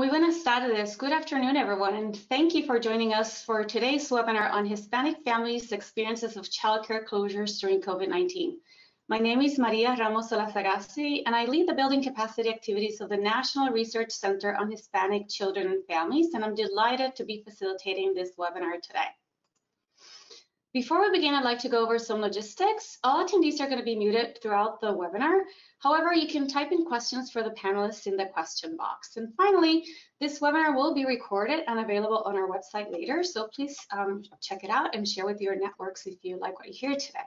Muy buenas tardes. Good afternoon, everyone, and thank you for joining us for today's webinar on Hispanic families' experiences of childcare closures during COVID-19. My name is Maria Ramos Olazagasti, and I lead the building capacity activities of the National Research Center on Hispanic Children and Families, and I'm delighted to be facilitating this webinar today. Before we begin, I'd like to go over some logistics. All attendees are going to be muted throughout the webinar. However, you can type in questions for the panelists in the question box. And finally, this webinar will be recorded and available on our website later, so please um, check it out and share with your networks if you like what you hear today.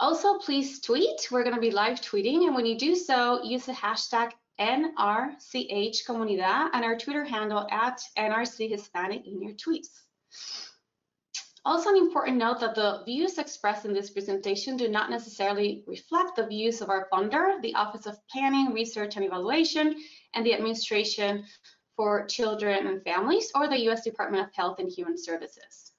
Also, please tweet. We're going to be live tweeting, and when you do so, use the hashtag NRCHComunidad and our Twitter handle at NRC Hispanic in your tweets. Also an important note that the views expressed in this presentation do not necessarily reflect the views of our funder, the Office of Planning, Research and Evaluation, and the Administration for Children and Families, or the U.S. Department of Health and Human Services.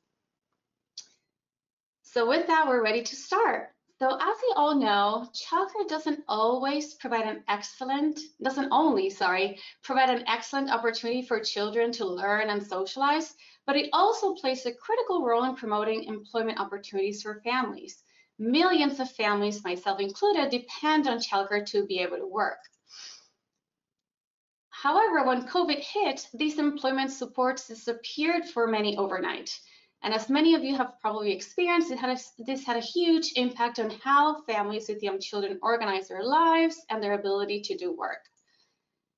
So with that, we're ready to start. So as we all know, childcare doesn't always provide an excellent, doesn't only, sorry, provide an excellent opportunity for children to learn and socialize, but it also plays a critical role in promoting employment opportunities for families. Millions of families, myself included, depend on childcare to be able to work. However, when COVID hit, these employment supports disappeared for many overnight. And as many of you have probably experienced, had a, this had a huge impact on how families with young children organize their lives and their ability to do work.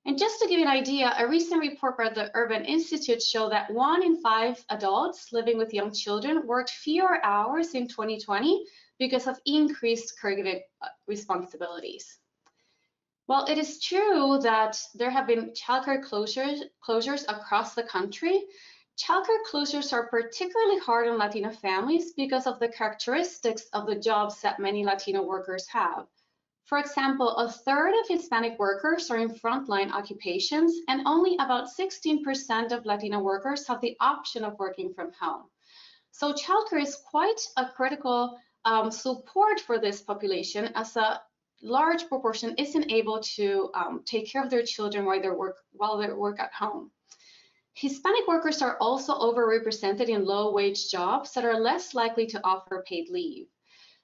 And just to give you an idea, a recent report by the Urban Institute showed that one in five adults living with young children worked fewer hours in 2020 because of increased caregiving uh, responsibilities. While it is true that there have been childcare closures, closures across the country, childcare closures are particularly hard on Latino families because of the characteristics of the jobs that many Latino workers have. For example, a third of Hispanic workers are in frontline occupations, and only about 16% of Latino workers have the option of working from home. So childcare is quite a critical um, support for this population as a large proportion isn't able to um, take care of their children while they work while they work at home. Hispanic workers are also overrepresented in low-wage jobs that are less likely to offer paid leave.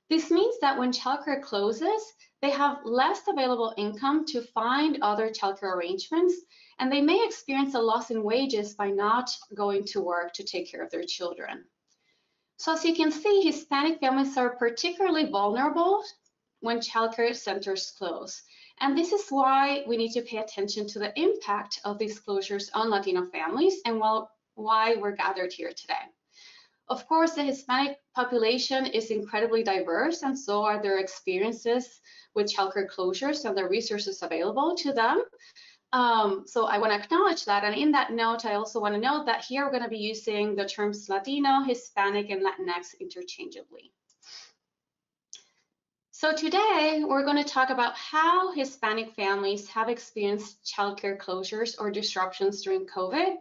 This means that when childcare closes, they have less available income to find other childcare arrangements, and they may experience a loss in wages by not going to work to take care of their children. So as you can see, Hispanic families are particularly vulnerable when childcare centers close. And this is why we need to pay attention to the impact of these closures on Latino families and why we're gathered here today. Of course, the Hispanic population is incredibly diverse, and so are their experiences with childcare closures and the resources available to them. Um, so I want to acknowledge that. And in that note, I also want to note that here we're going to be using the terms Latino, Hispanic, and Latinx interchangeably. So today we're going to talk about how Hispanic families have experienced childcare closures or disruptions during COVID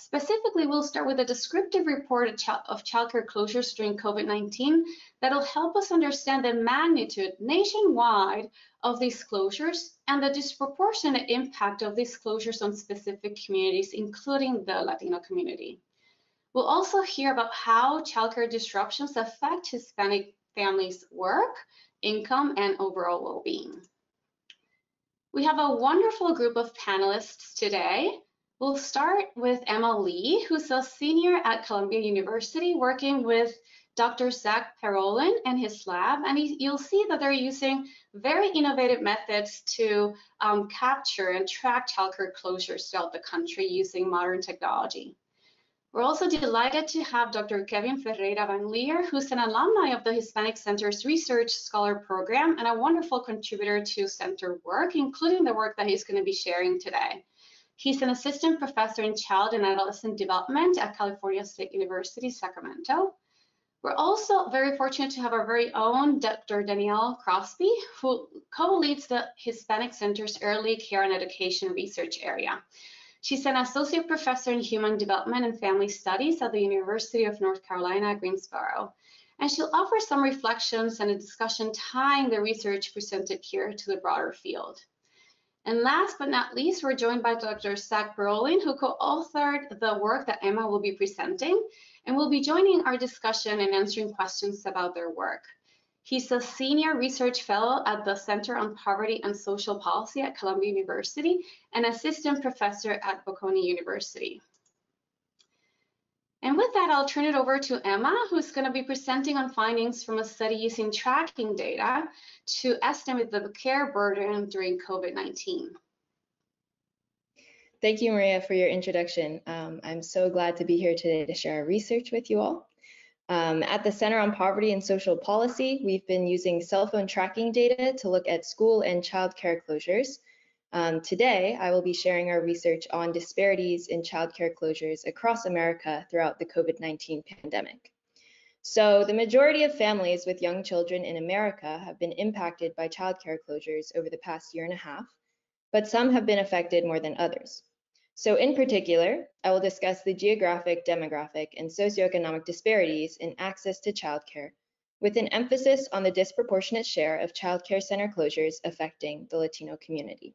Specifically, we'll start with a descriptive report of child childcare closures during COVID-19 that'll help us understand the magnitude nationwide of these closures and the disproportionate impact of these closures on specific communities, including the Latino community. We'll also hear about how childcare disruptions affect Hispanic families' work, income, and overall well-being. We have a wonderful group of panelists today. We'll start with Emma Lee, who's a senior at Columbia University working with Dr. Zach Parolin and his lab, and he, you'll see that they're using very innovative methods to um, capture and track childcare closures throughout the country using modern technology. We're also delighted to have Dr. Kevin Ferreira Van Leer, who's an alumni of the Hispanic Center's Research Scholar Program and a wonderful contributor to center work, including the work that he's going to be sharing today. He's an assistant professor in child and adolescent development at California State University, Sacramento. We're also very fortunate to have our very own Dr. Danielle Crosby, who co-leads the Hispanic Center's Early Care and Education Research Area. She's an associate professor in human development and family studies at the University of North Carolina, Greensboro. And she'll offer some reflections and a discussion tying the research presented here to the broader field. And last but not least, we're joined by Dr. Zach Parolin, who co-authored the work that Emma will be presenting and will be joining our discussion and answering questions about their work. He's a senior research fellow at the Center on Poverty and Social Policy at Columbia University and assistant professor at Bocconi University. And with that, I'll turn it over to Emma, who's going to be presenting on findings from a study using tracking data to estimate the care burden during COVID-19. Thank you, Maria, for your introduction. Um, I'm so glad to be here today to share our research with you all. Um, at the Center on Poverty and Social Policy, we've been using cell phone tracking data to look at school and child care closures um, today, I will be sharing our research on disparities in childcare closures across America throughout the COVID-19 pandemic. So the majority of families with young children in America have been impacted by childcare closures over the past year and a half, but some have been affected more than others. So in particular, I will discuss the geographic, demographic, and socioeconomic disparities in access to childcare with an emphasis on the disproportionate share of childcare center closures affecting the Latino community.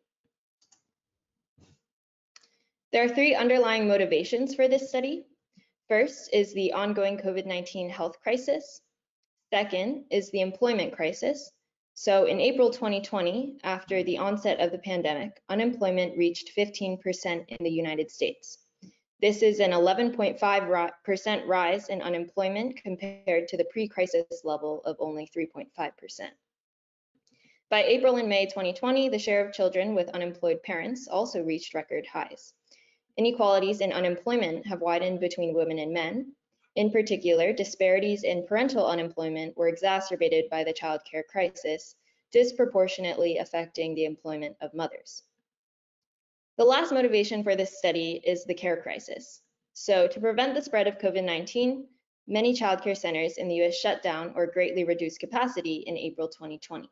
There are three underlying motivations for this study. First is the ongoing COVID-19 health crisis. Second is the employment crisis. So in April 2020, after the onset of the pandemic, unemployment reached 15% in the United States. This is an 11.5% rise in unemployment compared to the pre-crisis level of only 3.5%. By April and May 2020, the share of children with unemployed parents also reached record highs. Inequalities in unemployment have widened between women and men. In particular, disparities in parental unemployment were exacerbated by the child care crisis, disproportionately affecting the employment of mothers. The last motivation for this study is the care crisis. So to prevent the spread of COVID-19, many childcare centers in the US shut down or greatly reduced capacity in April 2020.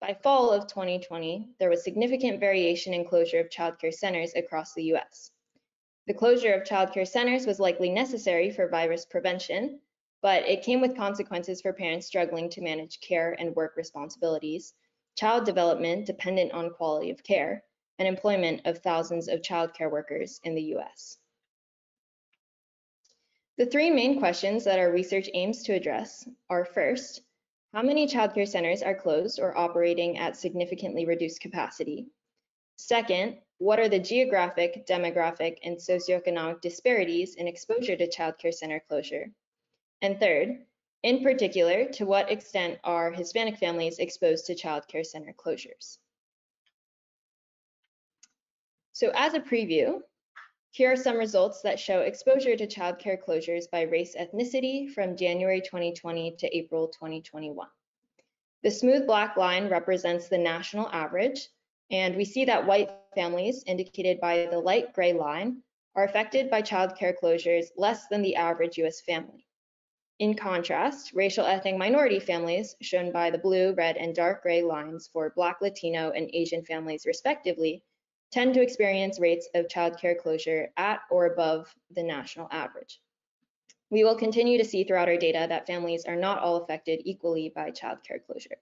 By fall of 2020, there was significant variation in closure of childcare centers across the US. The closure of childcare centers was likely necessary for virus prevention, but it came with consequences for parents struggling to manage care and work responsibilities, child development dependent on quality of care, and employment of thousands of childcare workers in the US. The three main questions that our research aims to address are first, how many childcare centers are closed or operating at significantly reduced capacity? Second, what are the geographic, demographic, and socioeconomic disparities in exposure to childcare center closure? And third, in particular, to what extent are Hispanic families exposed to childcare center closures? So as a preview, here are some results that show exposure to childcare closures by race ethnicity from January 2020 to April 2021. The smooth black line represents the national average, and we see that white families, indicated by the light gray line, are affected by childcare closures less than the average US family. In contrast, racial ethnic minority families, shown by the blue, red, and dark gray lines for Black, Latino, and Asian families respectively, tend to experience rates of childcare closure at or above the national average. We will continue to see throughout our data that families are not all affected equally by childcare closure.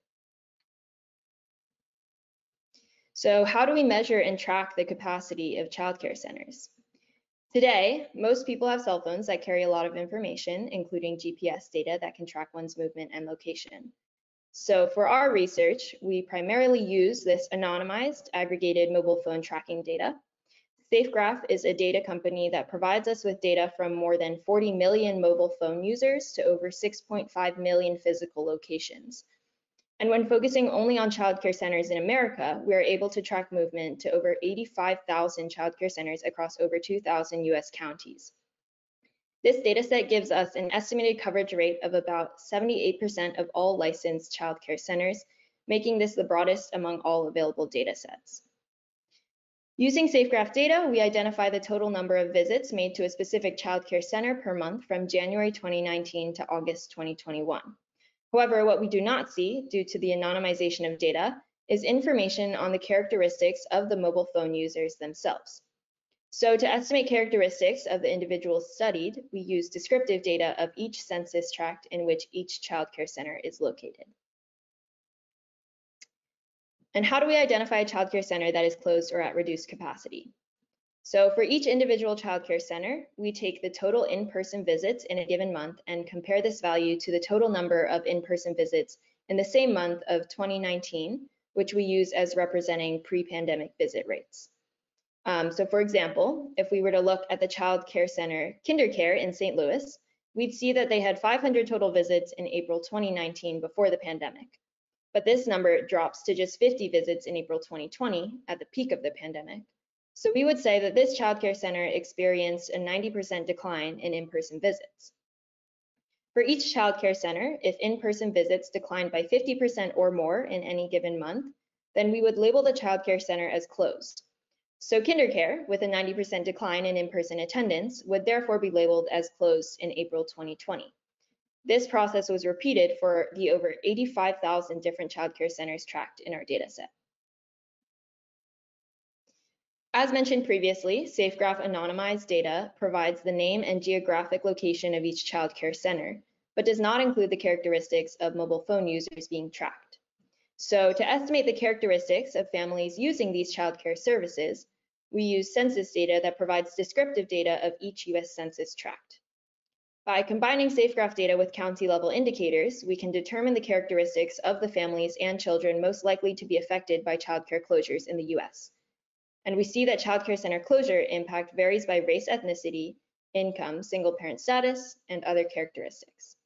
So how do we measure and track the capacity of childcare centers? Today, most people have cell phones that carry a lot of information, including GPS data that can track one's movement and location. So for our research, we primarily use this anonymized aggregated mobile phone tracking data. SafeGraph is a data company that provides us with data from more than 40 million mobile phone users to over 6.5 million physical locations. And when focusing only on childcare centers in America, we are able to track movement to over 85,000 childcare centers across over 2,000 US counties. This dataset gives us an estimated coverage rate of about 78% of all licensed childcare centers, making this the broadest among all available datasets. Using SafeGraph data, we identify the total number of visits made to a specific childcare center per month from January 2019 to August 2021. However, what we do not see, due to the anonymization of data, is information on the characteristics of the mobile phone users themselves. So to estimate characteristics of the individuals studied, we use descriptive data of each census tract in which each childcare center is located. And how do we identify a childcare center that is closed or at reduced capacity? So for each individual childcare center, we take the total in-person visits in a given month and compare this value to the total number of in-person visits in the same month of 2019, which we use as representing pre-pandemic visit rates. Um, so for example, if we were to look at the Child Care Center KinderCare in St. Louis, we'd see that they had 500 total visits in April 2019 before the pandemic. But this number drops to just 50 visits in April 2020 at the peak of the pandemic. So we would say that this childcare center experienced a 90% decline in in-person visits. For each childcare center, if in-person visits declined by 50% or more in any given month, then we would label the childcare center as closed. So KinderCare, with a 90% decline in in-person attendance, would therefore be labeled as closed in April 2020. This process was repeated for the over 85,000 different childcare centers tracked in our dataset. As mentioned previously, SafeGraph anonymized data provides the name and geographic location of each childcare center, but does not include the characteristics of mobile phone users being tracked. So to estimate the characteristics of families using these childcare services, we use census data that provides descriptive data of each US Census tract. By combining SafeGraph data with county level indicators, we can determine the characteristics of the families and children most likely to be affected by childcare closures in the US and we see that childcare center closure impact varies by race, ethnicity, income, single parent status, and other characteristics.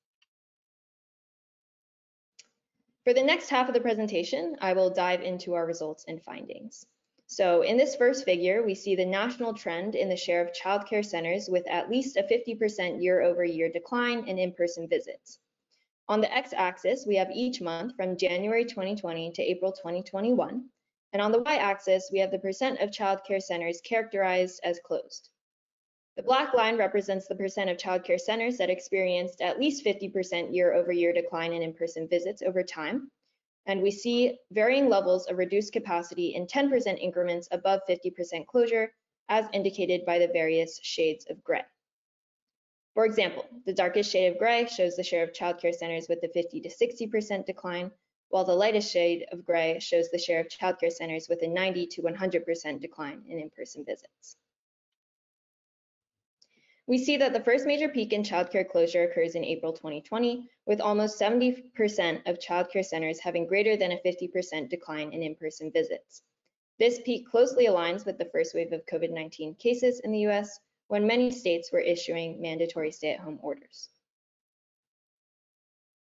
For the next half of the presentation, I will dive into our results and findings. So in this first figure, we see the national trend in the share of childcare centers with at least a 50% year-over-year decline in in-person visits. On the x-axis, we have each month from January 2020 to April 2021, and on the y-axis, we have the percent of childcare centers characterized as closed. The black line represents the percent of childcare centers that experienced at least 50% year-over-year decline in in-person visits over time. And we see varying levels of reduced capacity in 10% increments above 50% closure, as indicated by the various shades of gray. For example, the darkest shade of gray shows the share of childcare centers with the 50 to 60% decline, while the lightest shade of gray shows the share of childcare centers with a 90 to 100% decline in in-person visits. We see that the first major peak in childcare closure occurs in April 2020, with almost 70% of childcare centers having greater than a 50% decline in in-person visits. This peak closely aligns with the first wave of COVID-19 cases in the US, when many states were issuing mandatory stay-at-home orders.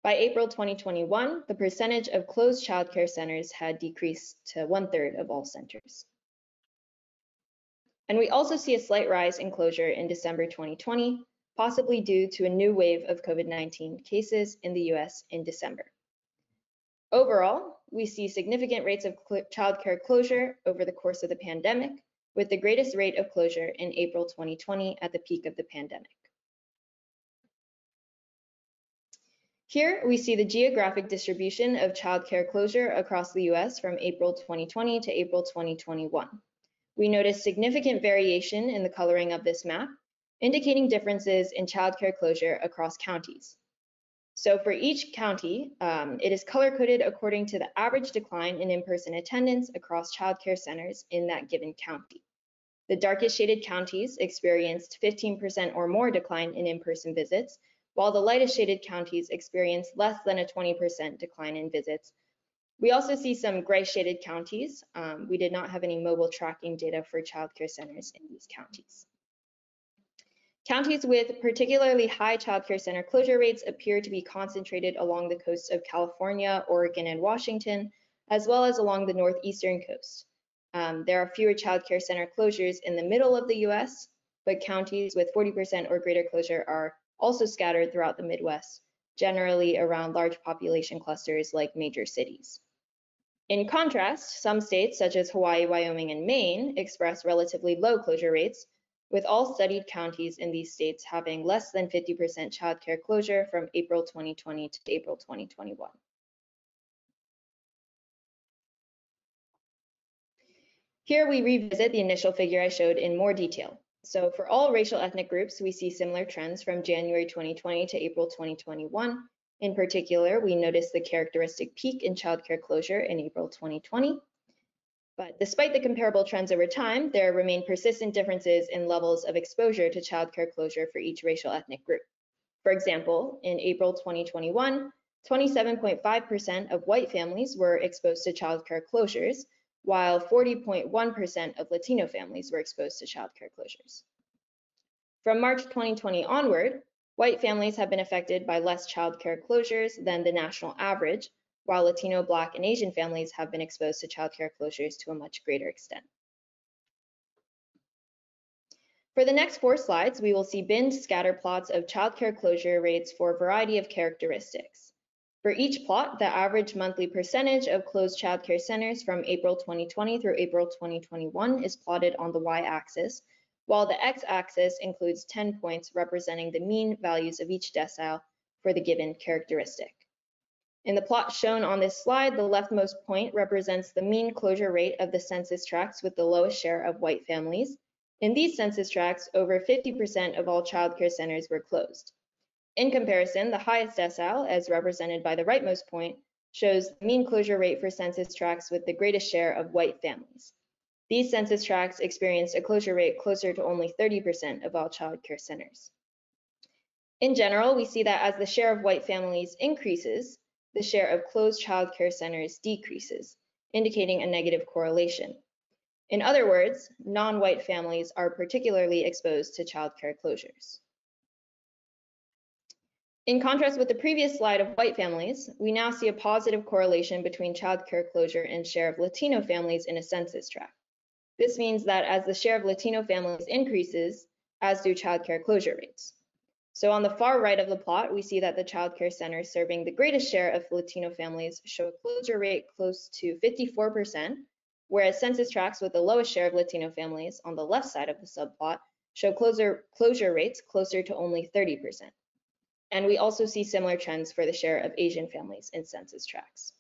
By April 2021, the percentage of closed childcare centers had decreased to one third of all centers. And we also see a slight rise in closure in December 2020, possibly due to a new wave of COVID-19 cases in the US in December. Overall, we see significant rates of childcare closure over the course of the pandemic, with the greatest rate of closure in April 2020 at the peak of the pandemic. Here we see the geographic distribution of childcare closure across the US from April 2020 to April 2021. We notice significant variation in the coloring of this map, indicating differences in childcare closure across counties. So for each county, um, it is color-coded according to the average decline in in-person attendance across childcare centers in that given county. The darkest shaded counties experienced 15% or more decline in in-person visits, while the lightest shaded counties experienced less than a 20% decline in visits. We also see some gray shaded counties. Um, we did not have any mobile tracking data for childcare centers in these counties. Counties with particularly high childcare center closure rates appear to be concentrated along the coasts of California, Oregon, and Washington, as well as along the northeastern coast. Um, there are fewer childcare center closures in the middle of the US, but counties with 40% or greater closure are also scattered throughout the Midwest, generally around large population clusters like major cities. In contrast, some states such as Hawaii, Wyoming, and Maine express relatively low closure rates, with all studied counties in these states having less than 50% childcare closure from April 2020 to April 2021. Here we revisit the initial figure I showed in more detail. So for all racial ethnic groups, we see similar trends from January 2020 to April 2021. In particular, we notice the characteristic peak in childcare closure in April 2020, But despite the comparable trends over time, there remain persistent differences in levels of exposure to childcare closure for each racial ethnic group. For example, in April 2021, 27.5% of white families were exposed to childcare closures, while 40.1% of Latino families were exposed to childcare closures. From March 2020 onward, white families have been affected by less childcare closures than the national average, while Latino, Black, and Asian families have been exposed to childcare closures to a much greater extent. For the next four slides, we will see binned scatter plots of childcare closure rates for a variety of characteristics. For each plot, the average monthly percentage of closed childcare centers from April 2020 through April 2021 is plotted on the y-axis, while the x-axis includes 10 points representing the mean values of each decile for the given characteristic. In the plot shown on this slide, the leftmost point represents the mean closure rate of the census tracts with the lowest share of white families. In these census tracts, over 50% of all childcare centers were closed. In comparison, the highest decile, as represented by the rightmost point, shows the mean closure rate for census tracts with the greatest share of white families. These census tracts experienced a closure rate closer to only 30% of all childcare centers. In general, we see that as the share of white families increases, the share of closed childcare centers decreases, indicating a negative correlation. In other words, non-white families are particularly exposed to childcare closures. In contrast with the previous slide of white families, we now see a positive correlation between childcare closure and share of Latino families in a census tract. This means that as the share of Latino families increases, as do childcare closure rates. So on the far right of the plot, we see that the childcare centers serving the greatest share of Latino families show a closure rate close to 54%, whereas census tracts with the lowest share of Latino families on the left side of the subplot show closure, closure rates closer to only 30%. And we also see similar trends for the share of Asian families in census tracts.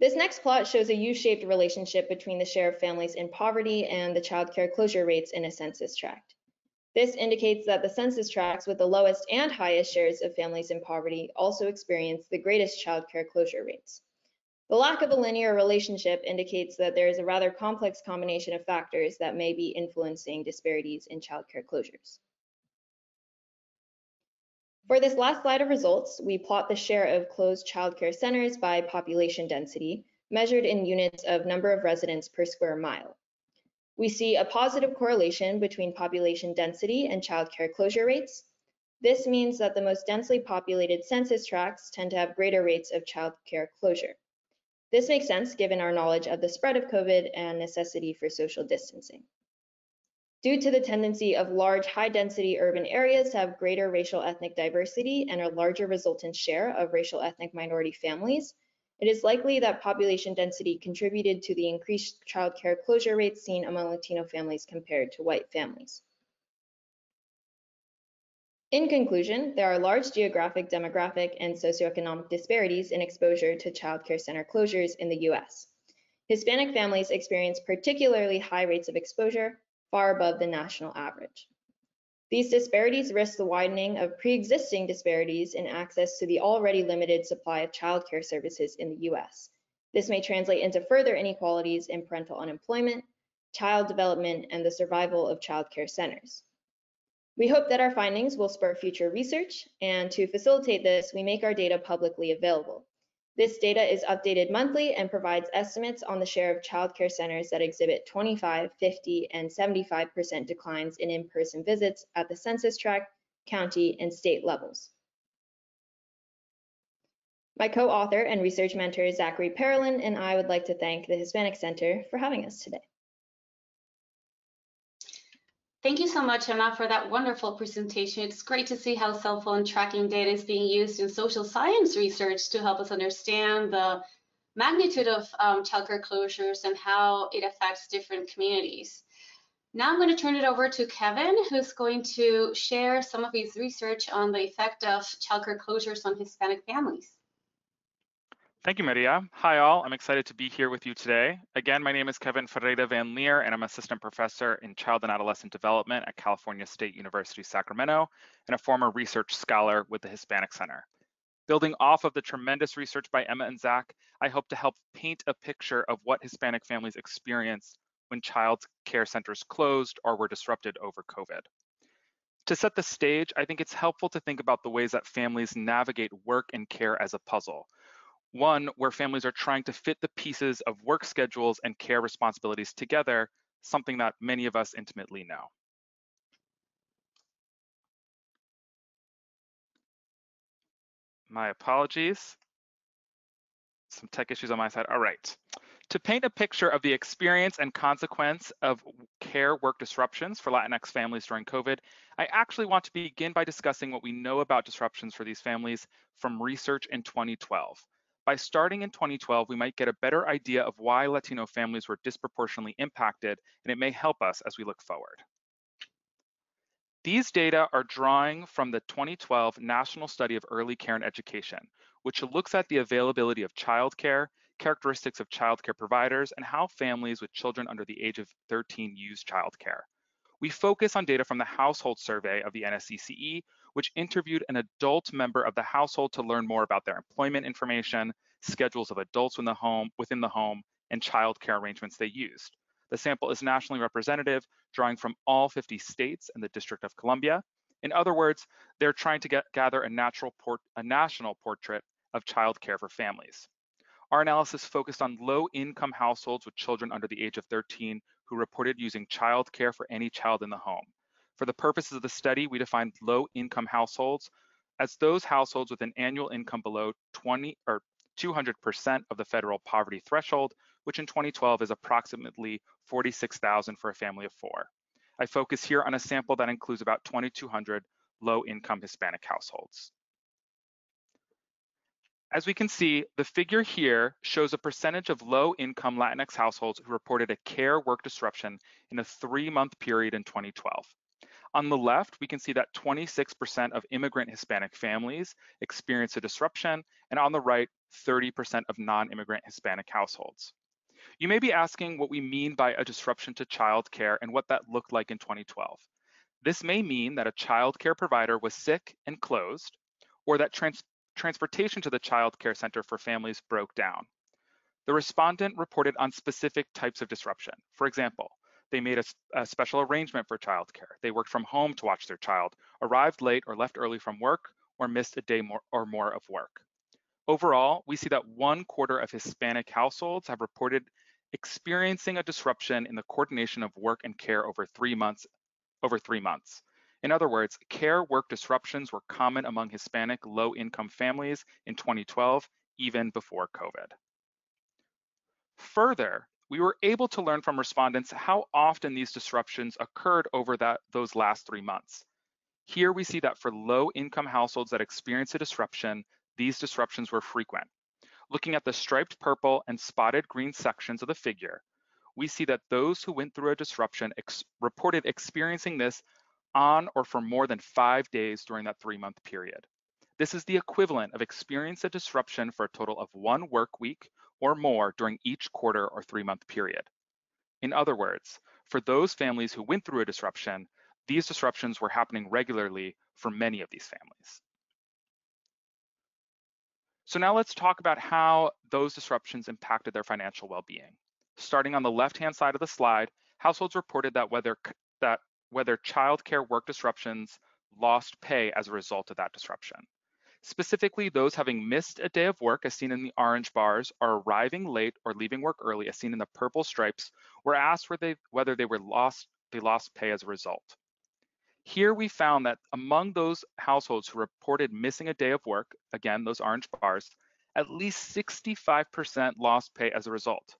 This next plot shows a U-shaped relationship between the share of families in poverty and the childcare closure rates in a census tract. This indicates that the census tracts with the lowest and highest shares of families in poverty also experience the greatest childcare closure rates. The lack of a linear relationship indicates that there is a rather complex combination of factors that may be influencing disparities in childcare closures. For this last slide of results, we plot the share of closed childcare centers by population density, measured in units of number of residents per square mile. We see a positive correlation between population density and childcare closure rates. This means that the most densely populated census tracts tend to have greater rates of childcare closure. This makes sense given our knowledge of the spread of COVID and necessity for social distancing. Due to the tendency of large high-density urban areas to have greater racial ethnic diversity and a larger resultant share of racial ethnic minority families, it is likely that population density contributed to the increased childcare closure rates seen among Latino families compared to white families. In conclusion, there are large geographic, demographic, and socioeconomic disparities in exposure to childcare center closures in the US. Hispanic families experience particularly high rates of exposure, far above the national average. These disparities risk the widening of pre-existing disparities in access to the already limited supply of childcare services in the US. This may translate into further inequalities in parental unemployment, child development, and the survival of childcare centers. We hope that our findings will spur future research, and to facilitate this, we make our data publicly available. This data is updated monthly and provides estimates on the share of childcare centers that exhibit 25, 50, and 75% declines in in-person visits at the census tract, county, and state levels. My co-author and research mentor, Zachary Parolin, and I would like to thank the Hispanic Center for having us today. Thank you so much, Emma, for that wonderful presentation. It's great to see how cell phone tracking data is being used in social science research to help us understand the magnitude of um, childcare closures and how it affects different communities. Now I'm going to turn it over to Kevin, who's going to share some of his research on the effect of childcare closures on Hispanic families. Thank you, Maria. Hi, all. I'm excited to be here with you today. Again, my name is Kevin Ferreira Van Leer, and I'm assistant professor in child and adolescent development at California State University, Sacramento, and a former research scholar with the Hispanic Center. Building off of the tremendous research by Emma and Zach, I hope to help paint a picture of what Hispanic families experienced when child care centers closed or were disrupted over COVID. To set the stage, I think it's helpful to think about the ways that families navigate work and care as a puzzle. One, where families are trying to fit the pieces of work schedules and care responsibilities together, something that many of us intimately know. My apologies. Some tech issues on my side. All right. To paint a picture of the experience and consequence of care work disruptions for Latinx families during COVID, I actually want to begin by discussing what we know about disruptions for these families from research in 2012. By starting in 2012, we might get a better idea of why Latino families were disproportionately impacted, and it may help us as we look forward. These data are drawing from the 2012 National Study of Early Care and Education, which looks at the availability of childcare, characteristics of childcare providers, and how families with children under the age of 13 use childcare. We focus on data from the household survey of the NSECE, which interviewed an adult member of the household to learn more about their employment information, schedules of adults in the home, within the home, and childcare arrangements they used. The sample is nationally representative, drawing from all 50 states and the District of Columbia. In other words, they're trying to get, gather a, natural port, a national portrait of childcare for families. Our analysis focused on low-income households with children under the age of 13 who reported using childcare for any child in the home. For the purposes of the study, we defined low-income households as those households with an annual income below 20 or 200% of the federal poverty threshold, which in 2012 is approximately 46,000 for a family of four. I focus here on a sample that includes about 2,200 low-income Hispanic households. As we can see, the figure here shows a percentage of low-income Latinx households who reported a care work disruption in a three-month period in 2012. On the left, we can see that 26% of immigrant Hispanic families experienced a disruption, and on the right, 30% of non-immigrant Hispanic households. You may be asking what we mean by a disruption to childcare and what that looked like in 2012. This may mean that a childcare provider was sick and closed, or that trans transportation to the childcare center for families broke down. The respondent reported on specific types of disruption. For example, they made a, a, special arrangement for childcare. They worked from home to watch their child, arrived late or left early from work, or missed a day more or more of work. Overall, we see that one quarter of Hispanic households have reported experiencing a disruption in the coordination of work and care over three months. Over three months. In other words, care work disruptions were common among Hispanic low-income families in 2012, even before COVID. Further, we were able to learn from respondents how often these disruptions occurred over that, those last three months. Here we see that for low-income households that experience a disruption, these disruptions were frequent. Looking at the striped purple and spotted green sections of the figure, we see that those who went through a disruption ex reported experiencing this on or for more than five days during that three-month period. This is the equivalent of experiencing a disruption for a total of one work week or more during each quarter or three-month period. In other words, for those families who went through a disruption, these disruptions were happening regularly for many of these families. So now let's talk about how those disruptions impacted their financial well-being. Starting on the left-hand side of the slide, households reported that whether that whether childcare work disruptions lost pay as a result of that disruption. Specifically, those having missed a day of work, as seen in the orange bars, or arriving late or leaving work early, as seen in the purple stripes, were asked whether they, whether they were lost they lost pay as a result. Here we found that among those households who reported missing a day of work, again, those orange bars, at least 65% lost pay as a result.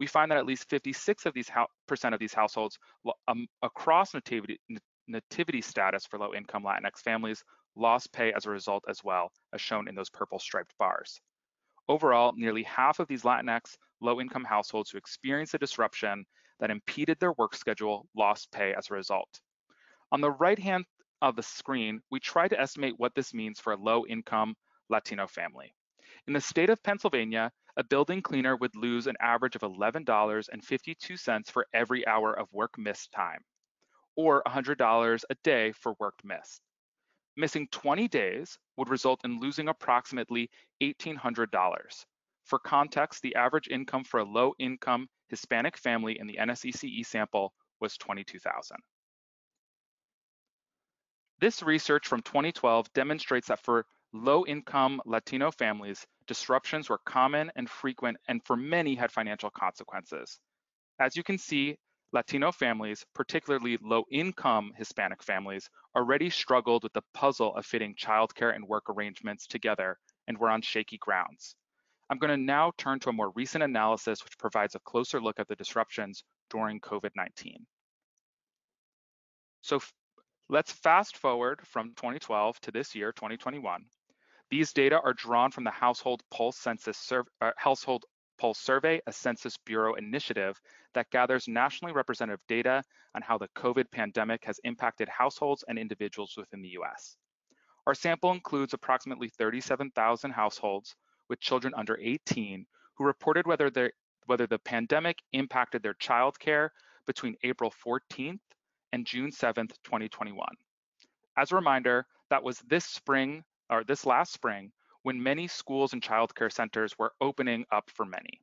We find that at least 56 of these percent of these households um, across nativity, nativity status for low income Latinx families lost pay as a result as well, as shown in those purple striped bars. Overall, nearly half of these Latinx low income households who experienced a disruption that impeded their work schedule lost pay as a result. On the right hand of the screen, we try to estimate what this means for a low income Latino family. In the state of Pennsylvania, a building cleaner would lose an average of $11.52 for every hour of work missed time, or $100 a day for work missed. Missing 20 days would result in losing approximately $1,800. For context, the average income for a low-income Hispanic family in the NSECE sample was 22,000. This research from 2012 demonstrates that for low-income Latino families, disruptions were common and frequent and for many had financial consequences. As you can see, Latino families, particularly low-income Hispanic families, already struggled with the puzzle of fitting childcare and work arrangements together and were on shaky grounds. I'm going to now turn to a more recent analysis which provides a closer look at the disruptions during COVID-19. So let's fast forward from 2012 to this year, 2021. These data are drawn from the Household Pulse Census uh, Household Pulse Survey, a Census Bureau initiative that gathers nationally representative data on how the COVID pandemic has impacted households and individuals within the US. Our sample includes approximately 37,000 households with children under 18 who reported whether, whether the pandemic impacted their childcare between April 14th and June 7th, 2021. As a reminder, that was this spring or this last spring when many schools and childcare centers were opening up for many.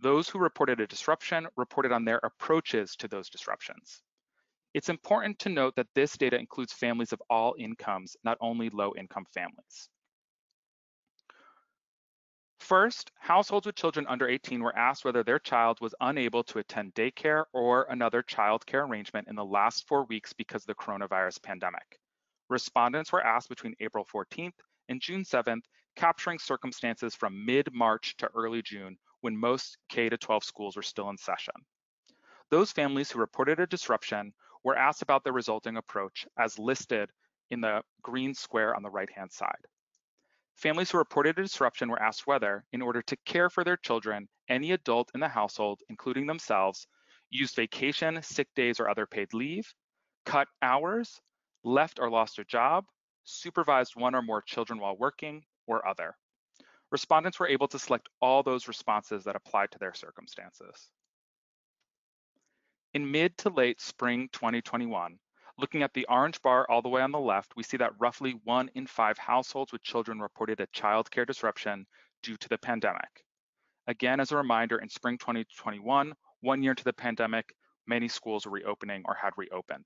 Those who reported a disruption reported on their approaches to those disruptions. It's important to note that this data includes families of all incomes, not only low income families. First, households with children under 18 were asked whether their child was unable to attend daycare or another child care arrangement in the last four weeks because of the coronavirus pandemic. Respondents were asked between April 14th and June 7th, capturing circumstances from mid-March to early June when most K-12 schools were still in session. Those families who reported a disruption were asked about the resulting approach as listed in the green square on the right-hand side. Families who reported a disruption were asked whether, in order to care for their children, any adult in the household, including themselves, used vacation, sick days, or other paid leave, cut hours, left or lost their job, supervised one or more children while working, or other. Respondents were able to select all those responses that applied to their circumstances. In mid to late spring 2021, Looking at the orange bar all the way on the left, we see that roughly one in five households with children reported a childcare disruption due to the pandemic. Again, as a reminder, in spring 2021, one year into the pandemic, many schools were reopening or had reopened.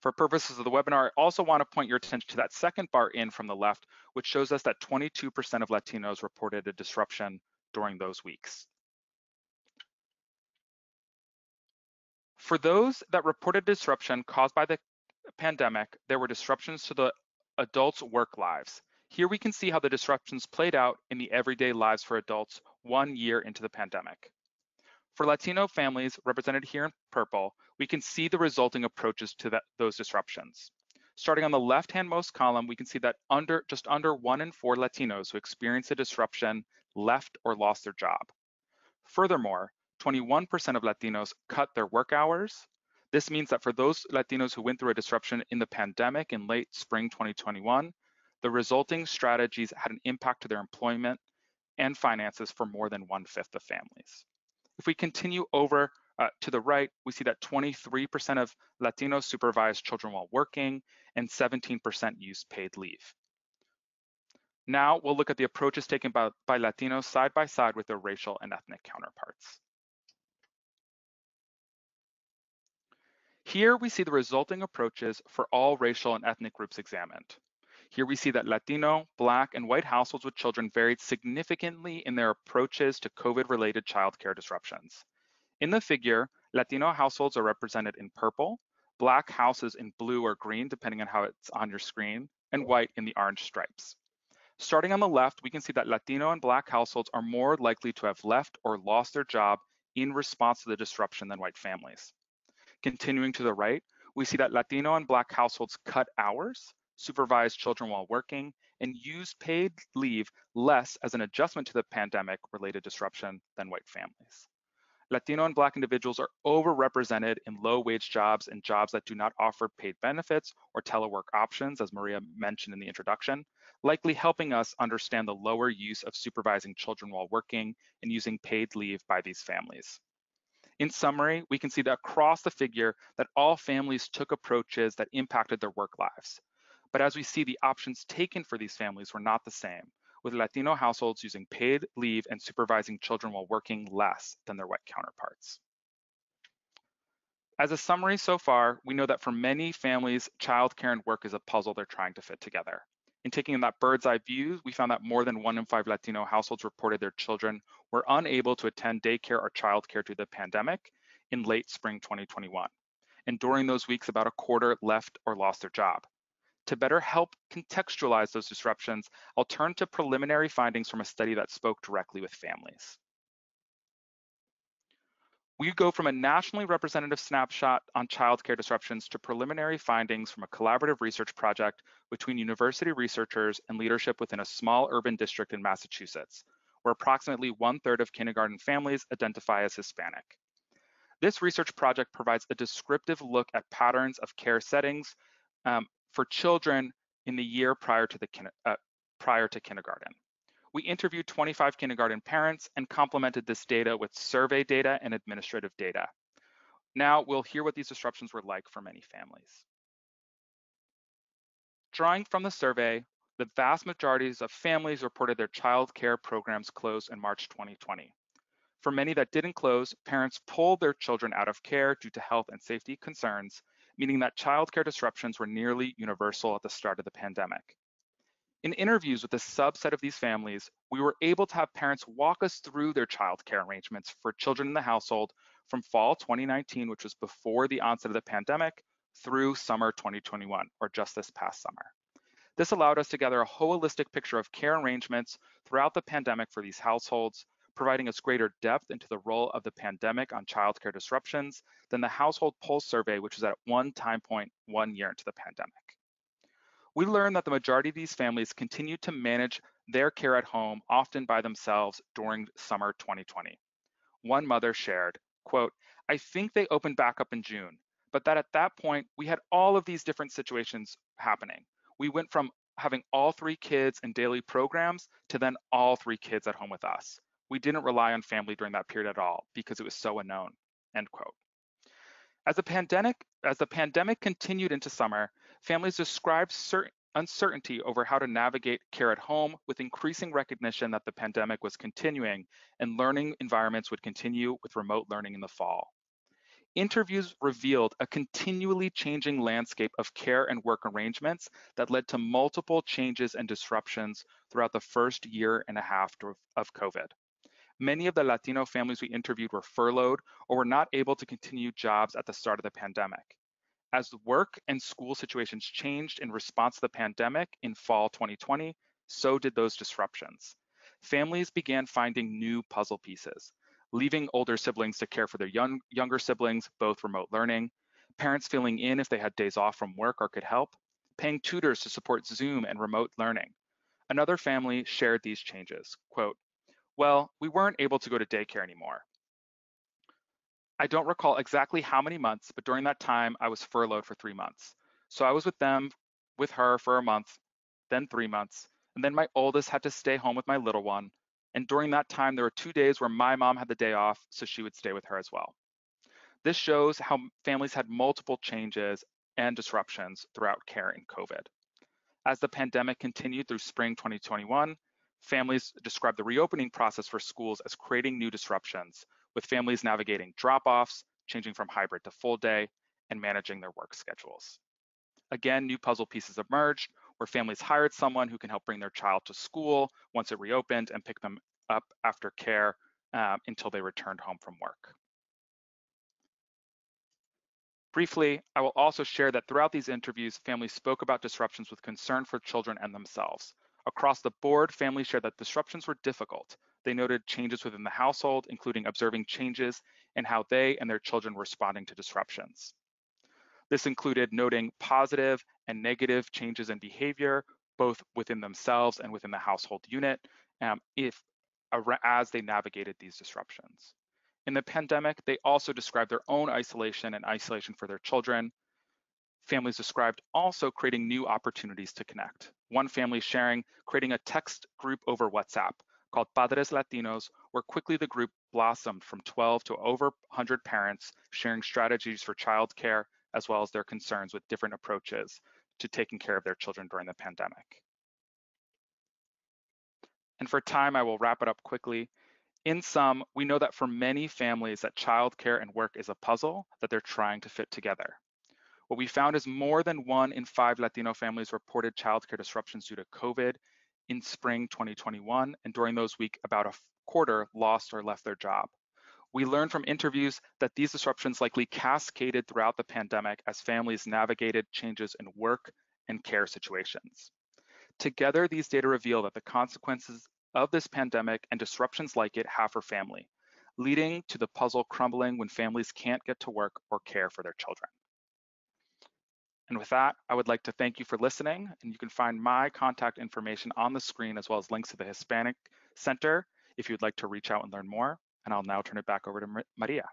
For purposes of the webinar, I also want to point your attention to that second bar in from the left, which shows us that 22% of Latinos reported a disruption during those weeks. For those that reported disruption caused by the pandemic, there were disruptions to the adults' work lives. Here we can see how the disruptions played out in the everyday lives for adults one year into the pandemic. For Latino families represented here in purple, we can see the resulting approaches to that, those disruptions. Starting on the left-hand most column, we can see that under just under one in four Latinos who experienced a disruption left or lost their job. Furthermore, 21% of Latinos cut their work hours, this means that for those Latinos who went through a disruption in the pandemic in late spring 2021, the resulting strategies had an impact to their employment and finances for more than one fifth of families. If we continue over uh, to the right, we see that 23% of Latinos supervised children while working and 17% used paid leave. Now we'll look at the approaches taken by, by Latinos side by side with their racial and ethnic counterparts. Here we see the resulting approaches for all racial and ethnic groups examined. Here we see that Latino, Black, and white households with children varied significantly in their approaches to COVID-related childcare disruptions. In the figure, Latino households are represented in purple, Black houses in blue or green, depending on how it's on your screen, and white in the orange stripes. Starting on the left, we can see that Latino and Black households are more likely to have left or lost their job in response to the disruption than white families. Continuing to the right, we see that Latino and Black households cut hours, supervised children while working, and use paid leave less as an adjustment to the pandemic related disruption than white families. Latino and Black individuals are overrepresented in low wage jobs and jobs that do not offer paid benefits or telework options, as Maria mentioned in the introduction, likely helping us understand the lower use of supervising children while working and using paid leave by these families. In summary, we can see that across the figure that all families took approaches that impacted their work lives. But as we see, the options taken for these families were not the same, with Latino households using paid leave and supervising children while working less than their white counterparts. As a summary so far, we know that for many families, childcare and work is a puzzle they're trying to fit together. In taking that bird's eye view, we found that more than one in five Latino households reported their children were unable to attend daycare or childcare due to the pandemic in late spring 2021. And during those weeks, about a quarter left or lost their job. To better help contextualize those disruptions, I'll turn to preliminary findings from a study that spoke directly with families. We go from a nationally representative snapshot on childcare disruptions to preliminary findings from a collaborative research project between university researchers and leadership within a small urban district in Massachusetts, where approximately one third of kindergarten families identify as Hispanic. This research project provides a descriptive look at patterns of care settings um, for children in the year prior to, the, uh, prior to kindergarten. We interviewed 25 kindergarten parents and complemented this data with survey data and administrative data. Now we'll hear what these disruptions were like for many families. Drawing from the survey, the vast majorities of families reported their child care programs closed in March 2020. For many that didn't close, parents pulled their children out of care due to health and safety concerns, meaning that childcare disruptions were nearly universal at the start of the pandemic. In interviews with a subset of these families, we were able to have parents walk us through their childcare arrangements for children in the household from fall 2019, which was before the onset of the pandemic, through summer 2021, or just this past summer. This allowed us to gather a holistic picture of care arrangements throughout the pandemic for these households, providing us greater depth into the role of the pandemic on childcare disruptions than the household pulse survey, which was at one time point one year into the pandemic. We learned that the majority of these families continued to manage their care at home, often by themselves during summer 2020. One mother shared, quote, I think they opened back up in June, but that at that point, we had all of these different situations happening. We went from having all three kids in daily programs to then all three kids at home with us. We didn't rely on family during that period at all because it was so unknown, end quote. As the pandemic, as the pandemic continued into summer, families described certain uncertainty over how to navigate care at home with increasing recognition that the pandemic was continuing and learning environments would continue with remote learning in the fall. Interviews revealed a continually changing landscape of care and work arrangements that led to multiple changes and disruptions throughout the first year and a half of COVID. Many of the Latino families we interviewed were furloughed or were not able to continue jobs at the start of the pandemic. As the work and school situations changed in response to the pandemic in fall 2020, so did those disruptions. Families began finding new puzzle pieces, leaving older siblings to care for their young, younger siblings, both remote learning, parents filling in if they had days off from work or could help, paying tutors to support Zoom and remote learning. Another family shared these changes. Quote, well, we weren't able to go to daycare anymore. I don't recall exactly how many months, but during that time, I was furloughed for three months. So I was with them, with her for a month, then three months, and then my oldest had to stay home with my little one. And during that time, there were two days where my mom had the day off, so she would stay with her as well. This shows how families had multiple changes and disruptions throughout care in COVID. As the pandemic continued through spring 2021, families describe the reopening process for schools as creating new disruptions, with families navigating drop-offs, changing from hybrid to full day, and managing their work schedules. Again, new puzzle pieces emerged where families hired someone who can help bring their child to school once it reopened and pick them up after care um, until they returned home from work. Briefly, I will also share that throughout these interviews, families spoke about disruptions with concern for children and themselves, Across the board, families shared that disruptions were difficult. They noted changes within the household, including observing changes in how they and their children were responding to disruptions. This included noting positive and negative changes in behavior, both within themselves and within the household unit, um, if, as they navigated these disruptions. In the pandemic, they also described their own isolation and isolation for their children, families described also creating new opportunities to connect. One family sharing creating a text group over WhatsApp called Padres Latinos, where quickly the group blossomed from 12 to over 100 parents sharing strategies for childcare as well as their concerns with different approaches to taking care of their children during the pandemic. And for time, I will wrap it up quickly. In sum, we know that for many families that childcare and work is a puzzle that they're trying to fit together. What we found is more than one in five Latino families reported childcare disruptions due to COVID in spring 2021, and during those weeks, about a quarter lost or left their job. We learned from interviews that these disruptions likely cascaded throughout the pandemic as families navigated changes in work and care situations. Together, these data reveal that the consequences of this pandemic and disruptions like it have for family, leading to the puzzle crumbling when families can't get to work or care for their children. And with that, I would like to thank you for listening, and you can find my contact information on the screen as well as links to the Hispanic Center if you'd like to reach out and learn more. And I'll now turn it back over to Maria.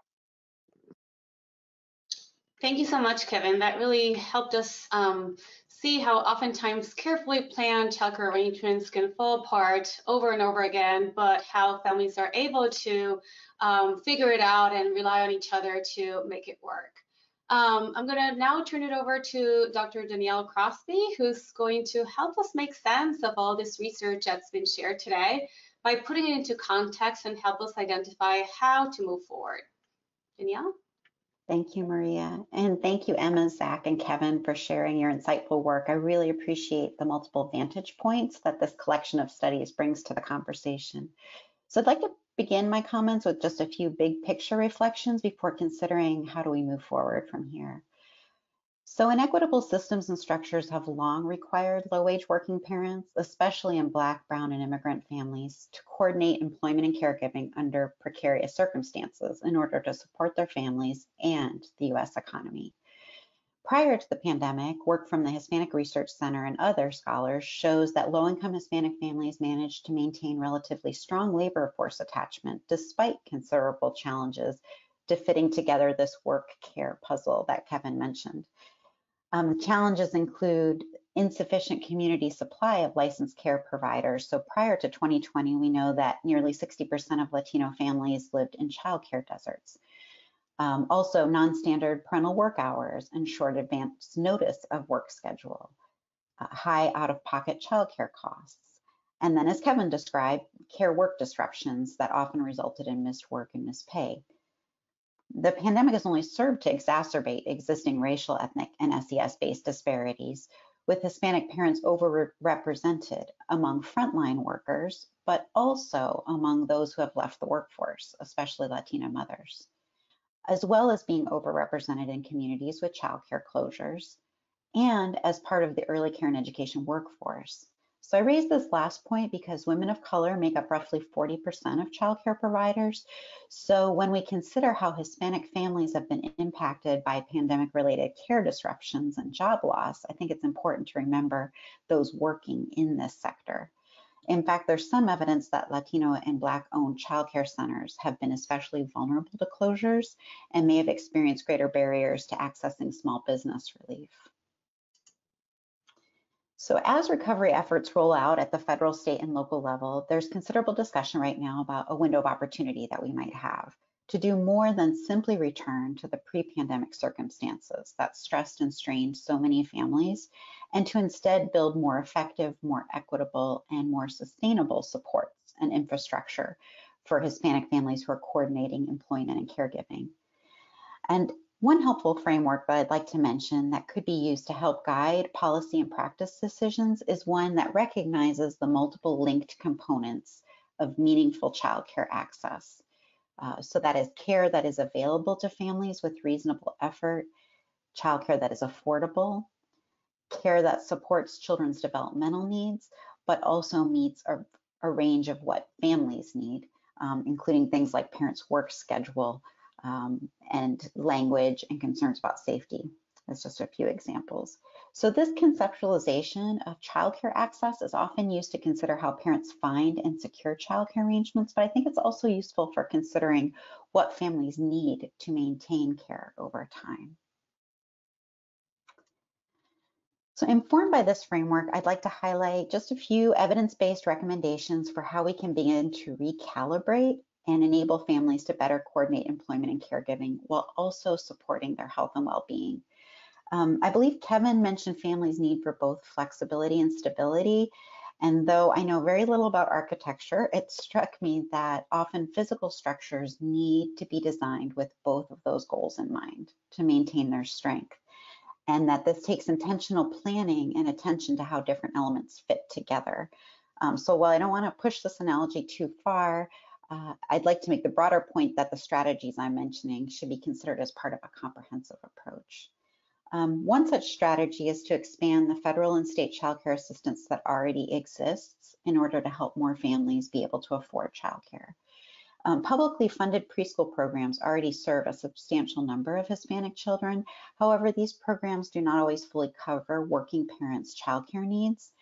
Thank you so much, Kevin. That really helped us um, see how oftentimes carefully planned childcare arrangements can fall apart over and over again, but how families are able to um, figure it out and rely on each other to make it work. Um, I'm going to now turn it over to Dr. Danielle Crosby, who's going to help us make sense of all this research that's been shared today by putting it into context and help us identify how to move forward. Danielle? Thank you, Maria. And thank you, Emma, Zach, and Kevin for sharing your insightful work. I really appreciate the multiple vantage points that this collection of studies brings to the conversation. So I'd like to begin my comments with just a few big picture reflections before considering how do we move forward from here. So inequitable systems and structures have long required low-wage working parents, especially in Black, Brown, and immigrant families, to coordinate employment and caregiving under precarious circumstances in order to support their families and the U.S. economy. Prior to the pandemic, work from the Hispanic Research Center and other scholars shows that low-income Hispanic families managed to maintain relatively strong labor force attachment despite considerable challenges to fitting together this work care puzzle that Kevin mentioned. Um, the challenges include insufficient community supply of licensed care providers. So prior to 2020, we know that nearly 60% of Latino families lived in childcare deserts. Um, also, non-standard parental work hours and short advance notice of work schedule, uh, high out-of-pocket childcare costs, and then as Kevin described, care work disruptions that often resulted in missed work and missed pay. The pandemic has only served to exacerbate existing racial, ethnic, and SES-based disparities, with Hispanic parents overrepresented among frontline workers, but also among those who have left the workforce, especially Latina mothers as well as being overrepresented in communities with childcare closures and as part of the early care and education workforce. So I raise this last point because women of color make up roughly 40% of childcare providers. So when we consider how Hispanic families have been impacted by pandemic related care disruptions and job loss, I think it's important to remember those working in this sector. In fact, there's some evidence that Latino and Black owned childcare centers have been especially vulnerable to closures and may have experienced greater barriers to accessing small business relief. So as recovery efforts roll out at the federal, state, and local level, there's considerable discussion right now about a window of opportunity that we might have to do more than simply return to the pre-pandemic circumstances that stressed and strained so many families, and to instead build more effective, more equitable, and more sustainable supports and infrastructure for Hispanic families who are coordinating employment and caregiving. And one helpful framework that I'd like to mention that could be used to help guide policy and practice decisions is one that recognizes the multiple linked components of meaningful childcare access. Uh, so that is care that is available to families with reasonable effort, childcare that is affordable, care that supports children's developmental needs, but also meets a, a range of what families need, um, including things like parents' work schedule um, and language and concerns about safety. That's just a few examples. So this conceptualization of childcare access is often used to consider how parents find and secure childcare arrangements, but I think it's also useful for considering what families need to maintain care over time. So informed by this framework, I'd like to highlight just a few evidence-based recommendations for how we can begin to recalibrate and enable families to better coordinate employment and caregiving while also supporting their health and well-being. Um, I believe Kevin mentioned families' need for both flexibility and stability. And though I know very little about architecture, it struck me that often physical structures need to be designed with both of those goals in mind to maintain their strength. And that this takes intentional planning and attention to how different elements fit together. Um, so while I don't want to push this analogy too far, uh, I'd like to make the broader point that the strategies I'm mentioning should be considered as part of a comprehensive approach. Um, one such strategy is to expand the federal and state childcare assistance that already exists in order to help more families be able to afford childcare. Um, publicly funded preschool programs already serve a substantial number of Hispanic children. However, these programs do not always fully cover working parents' childcare needs,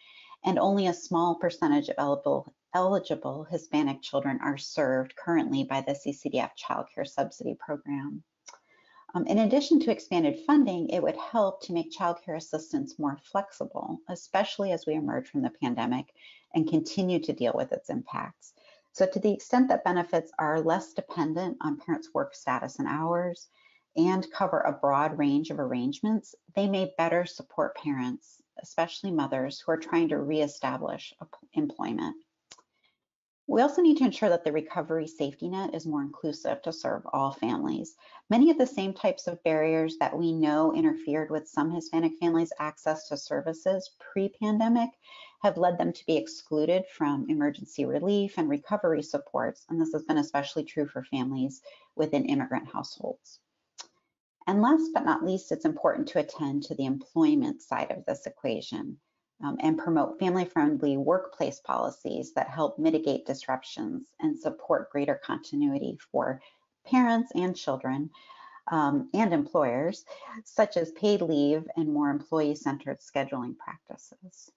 and only a small percentage of eligible, eligible Hispanic children are served currently by the CCDF Childcare Subsidy Program. Um, in addition to expanded funding, it would help to make childcare assistance more flexible, especially as we emerge from the pandemic and continue to deal with its impacts. So to the extent that benefits are less dependent on parents' work status and hours and cover a broad range of arrangements, they may better support parents, especially mothers who are trying to reestablish employment. We also need to ensure that the recovery safety net is more inclusive to serve all families. Many of the same types of barriers that we know interfered with some Hispanic families' access to services pre-pandemic have led them to be excluded from emergency relief and recovery supports, and this has been especially true for families within immigrant households. And last but not least, it's important to attend to the employment side of this equation um, and promote family-friendly workplace policies that help mitigate disruptions and support greater continuity for parents and children um, and employers, such as paid leave and more employee-centered scheduling practices.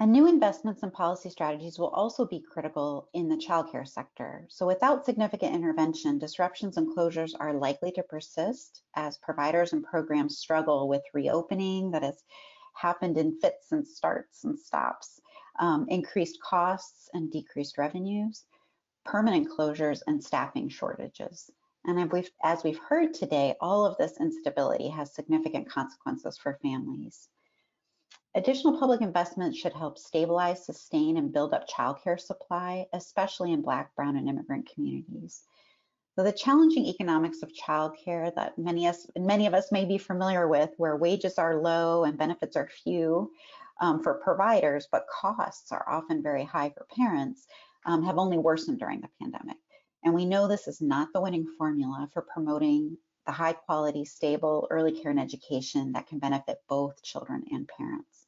And new investments and policy strategies will also be critical in the childcare sector. So without significant intervention, disruptions and closures are likely to persist as providers and programs struggle with reopening that has happened in fits and starts and stops, um, increased costs and decreased revenues, permanent closures and staffing shortages. And we've, as we've heard today, all of this instability has significant consequences for families. Additional public investment should help stabilize, sustain, and build up childcare supply, especially in Black, Brown, and immigrant communities. So the challenging economics of childcare that many, us, many of us may be familiar with, where wages are low and benefits are few um, for providers, but costs are often very high for parents, um, have only worsened during the pandemic. And we know this is not the winning formula for promoting the high quality, stable early care and education that can benefit both children and parents.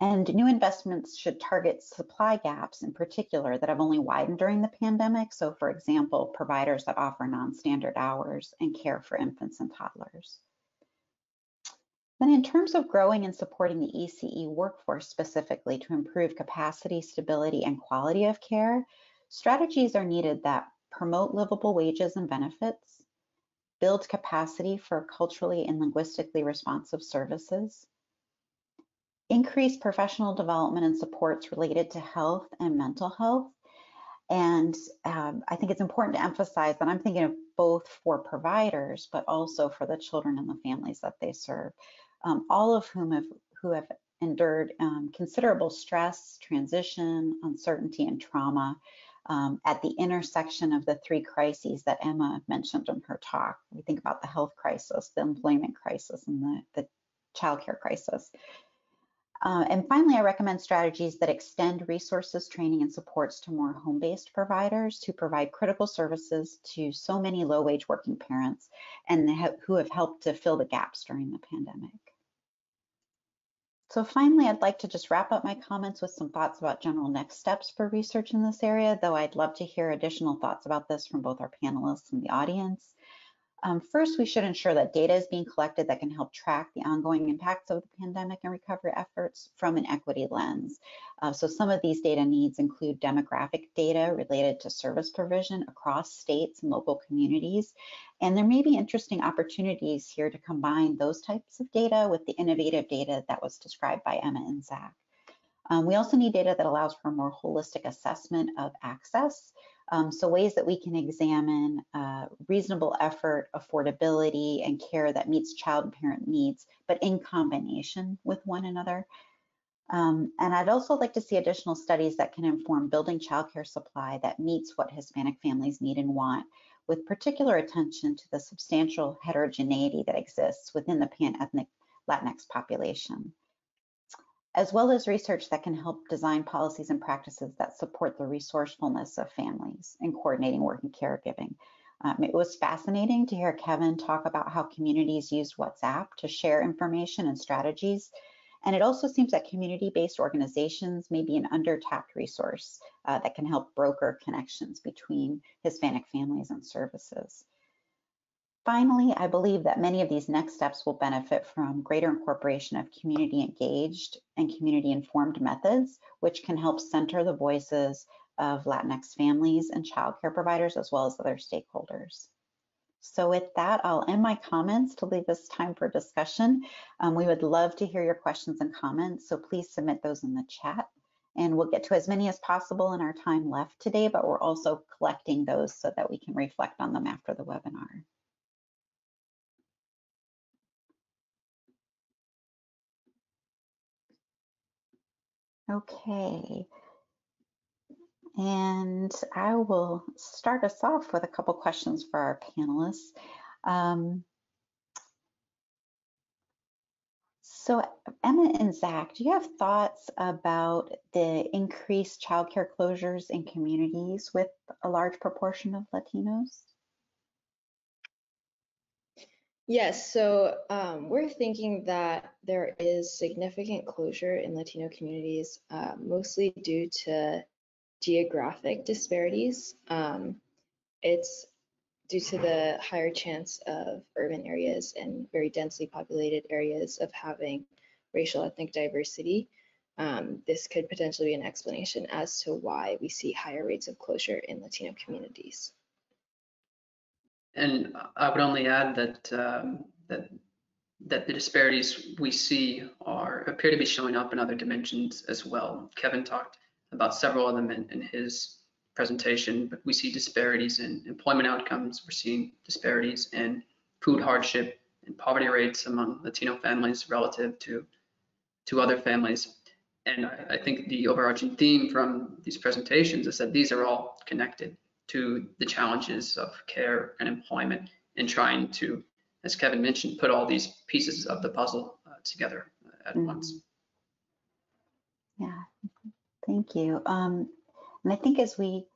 And new investments should target supply gaps in particular that have only widened during the pandemic. So for example, providers that offer non-standard hours and care for infants and toddlers. Then in terms of growing and supporting the ECE workforce specifically to improve capacity, stability, and quality of care, strategies are needed that promote livable wages and benefits, build capacity for culturally and linguistically responsive services, increase professional development and supports related to health and mental health. And um, I think it's important to emphasize that I'm thinking of both for providers, but also for the children and the families that they serve, um, all of whom have who have endured um, considerable stress, transition, uncertainty, and trauma um, at the intersection of the three crises that Emma mentioned in her talk. We think about the health crisis, the employment crisis, and the, the childcare crisis. Uh, and finally, I recommend strategies that extend resources, training, and supports to more home-based providers who provide critical services to so many low-wage working parents and who have helped to fill the gaps during the pandemic. So finally, I'd like to just wrap up my comments with some thoughts about general next steps for research in this area, though I'd love to hear additional thoughts about this from both our panelists and the audience. Um, first, we should ensure that data is being collected that can help track the ongoing impacts of the pandemic and recovery efforts from an equity lens. Uh, so some of these data needs include demographic data related to service provision across states and local communities. And there may be interesting opportunities here to combine those types of data with the innovative data that was described by Emma and Zach. Um, we also need data that allows for a more holistic assessment of access Um, so ways that we can examine uh, reasonable effort, affordability, and care that meets child and parent needs, but in combination with one another. Um, and I'd also like to see additional studies that can inform building childcare supply that meets what Hispanic families need and want, with particular attention to the substantial heterogeneity that exists within the pan-ethnic Latinx population as well as research that can help design policies and practices that support the resourcefulness of families in coordinating work and caregiving. Um, it was fascinating to hear Kevin talk about how communities use WhatsApp to share information and strategies. And it also seems that community-based organizations may be an under-tapped resource uh, that can help broker connections between Hispanic families and services. Finally, I believe that many of these next steps will benefit from greater incorporation of community engaged and community informed methods, which can help center the voices of Latinx families and childcare providers, as well as other stakeholders. So with that, I'll end my comments to leave us time for discussion. Um, we would love to hear your questions and comments, so please submit those in the chat. And we'll get to as many as possible in our time left today, but we're also collecting those so that we can reflect on them after the webinar. Okay. And I will start us off with a couple questions for our panelists. Um, so Emma and Zach, do you have thoughts about the increased childcare closures in communities with a large proportion of Latinos? Yes, so um, we're thinking that there is significant closure in Latino communities, uh, mostly due to geographic disparities. Um, it's due to the higher chance of urban areas and very densely populated areas of having racial ethnic diversity. Um, this could potentially be an explanation as to why we see higher rates of closure in Latino communities. And I would only add that um, that that the disparities we see are appear to be showing up in other dimensions as well. Kevin talked about several of them in, in his presentation, but we see disparities in employment outcomes. We're seeing disparities in food hardship and poverty rates among Latino families relative to to other families. And I, I think the overarching theme from these presentations is that these are all connected to the challenges of care and employment and trying to, as Kevin mentioned, put all these pieces of the puzzle uh, together at mm -hmm. once. Yeah, thank you. Um, and I think as we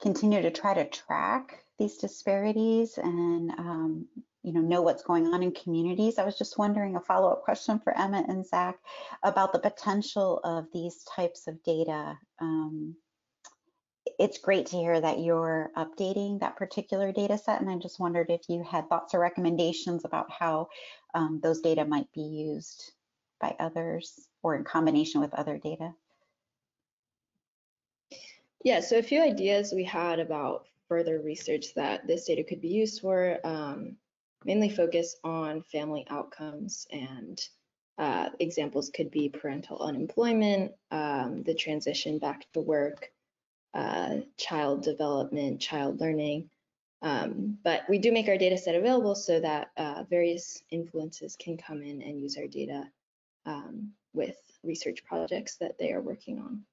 continue to try to track these disparities and um, you know know what's going on in communities, I was just wondering a follow-up question for Emma and Zach about the potential of these types of data um, it's great to hear that you're updating that particular data set. And I just wondered if you had thoughts or recommendations about how um, those data might be used by others or in combination with other data. Yeah, so a few ideas we had about further research that this data could be used for, um, mainly focus on family outcomes and uh, examples could be parental unemployment, um, the transition back to work, uh, child development, child learning. Um, but we do make our data set available so that uh, various influences can come in and use our data um, with research projects that they are working on.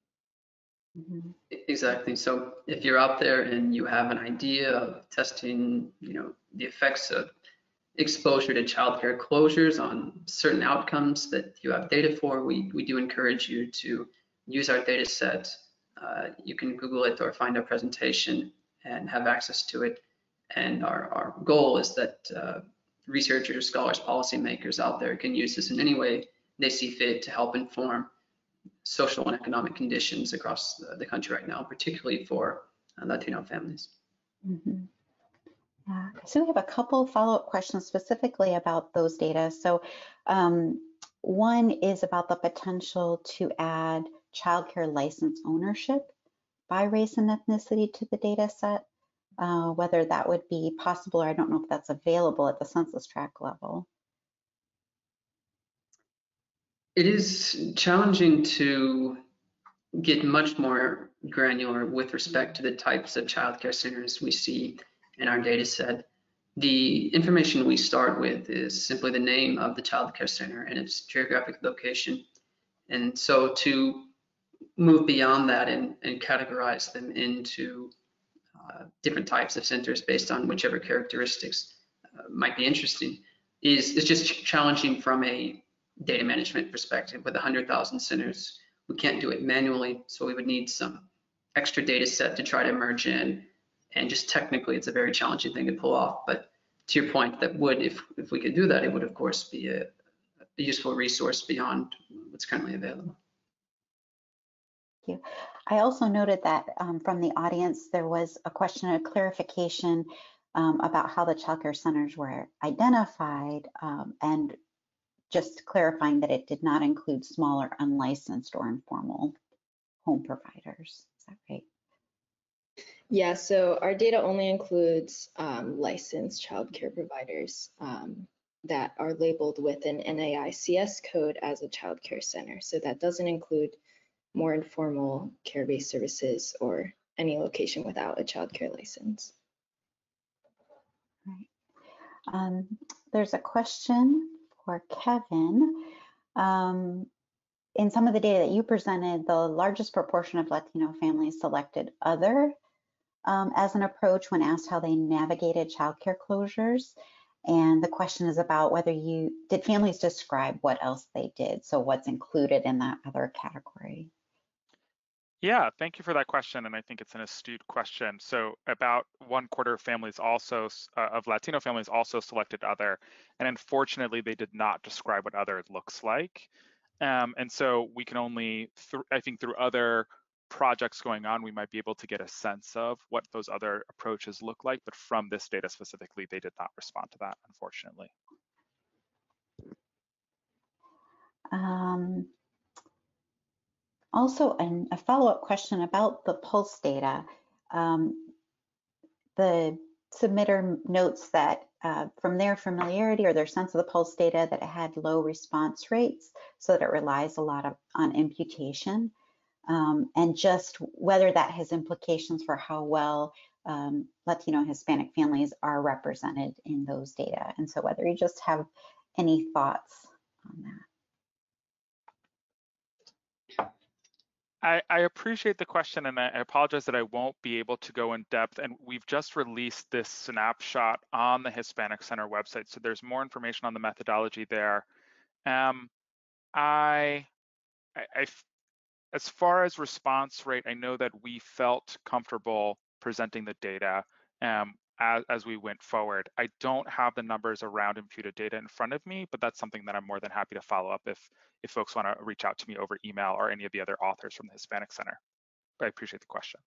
Mm -hmm. Exactly. So if you're out there and you have an idea of testing, you know, the effects of exposure to childcare closures on certain outcomes that you have data for, we, we do encourage you to use our data set uh, you can Google it or find our presentation and have access to it. And our, our goal is that uh, researchers, scholars, policymakers out there can use this in any way they see fit to help inform social and economic conditions across the country right now, particularly for uh, Latino families. Mm -hmm. Yeah. So we have a couple follow-up questions specifically about those data. So um, one is about the potential to add childcare license ownership by race and ethnicity to the data set, uh, whether that would be possible or I don't know if that's available at the census tract level. It is challenging to get much more granular with respect to the types of childcare centers we see in our data set. The information we start with is simply the name of the childcare center and its geographic location. And so to move beyond that and, and categorize them into uh, different types of centers based on whichever characteristics uh, might be interesting is, is just challenging from a data management perspective with 100,000 centers. We can't do it manually, so we would need some extra data set to try to merge in. And just technically, it's a very challenging thing to pull off. But to your point, that would, if, if we could do that, it would, of course, be a, a useful resource beyond what's currently available. Thank you. I also noted that um, from the audience, there was a question, a clarification um, about how the childcare centers were identified um, and just clarifying that it did not include smaller unlicensed or informal home providers. Is that right? Yeah, so our data only includes um, licensed childcare providers um, that are labeled with an NAICS code as a childcare center. So that doesn't include more informal care-based services or any location without a child care license. Right. Um, there's a question for Kevin. Um, in some of the data that you presented, the largest proportion of Latino families selected other um, as an approach when asked how they navigated childcare closures. And the question is about whether you, did families describe what else they did? So what's included in that other category? Yeah, thank you for that question. And I think it's an astute question. So about one quarter of families also, uh, of Latino families also selected other. And unfortunately, they did not describe what other looks like. Um, and so we can only, I think through other projects going on, we might be able to get a sense of what those other approaches look like. But from this data specifically, they did not respond to that, unfortunately. Um, also, an, a follow-up question about the pulse data. Um, the submitter notes that uh, from their familiarity or their sense of the pulse data that it had low response rates, so that it relies a lot of, on imputation. Um, and just whether that has implications for how well um, Latino Hispanic families are represented in those data. And so whether you just have any thoughts on that. I, I, appreciate the question and I apologize that I won't be able to go in depth. And we've just released this snapshot on the Hispanic Center website. So there's more information on the methodology there. Um, I, I, I, as far as response rate, I know that we felt comfortable presenting the data. Um, as, as we went forward. I don't have the numbers around imputed data in front of me, but that's something that I'm more than happy to follow up if, if folks want to reach out to me over email or any of the other authors from the Hispanic Center. But I appreciate the question.